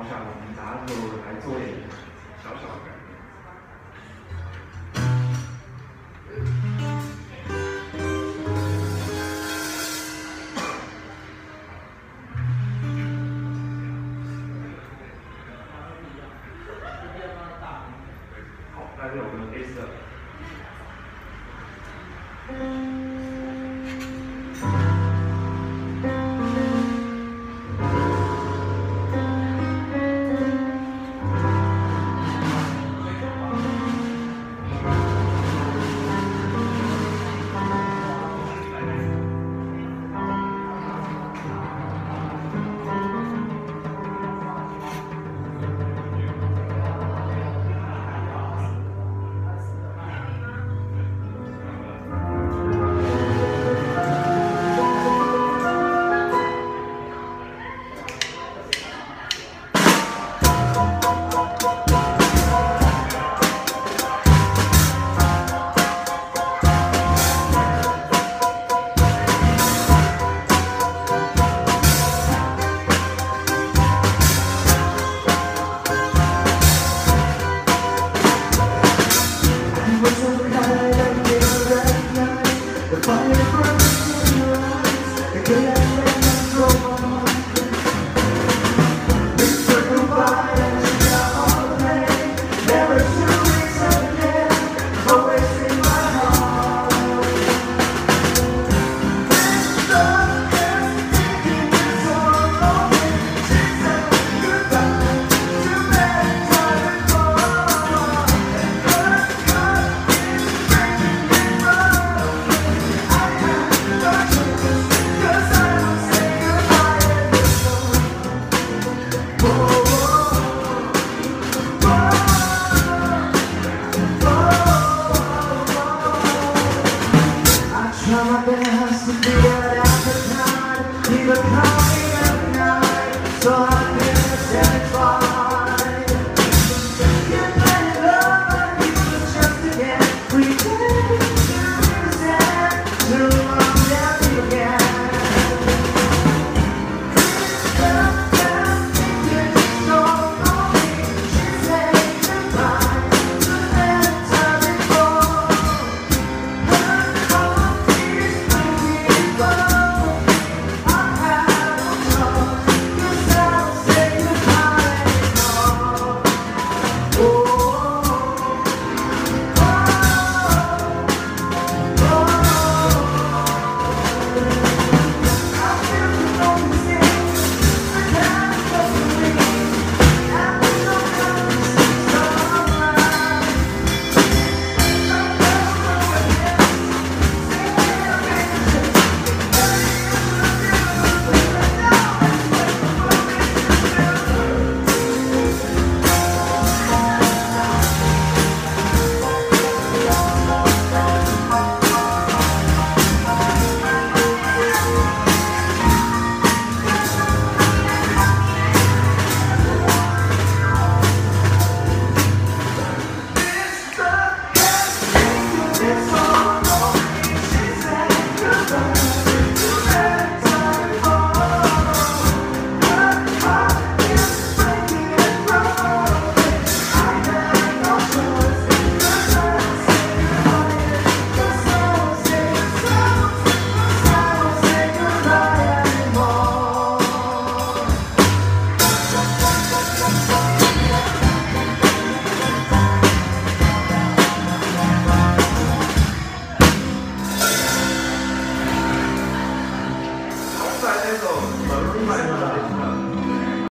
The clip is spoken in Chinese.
我想我们大家就来做点小小的改变。好，那就我们 A 色。boy.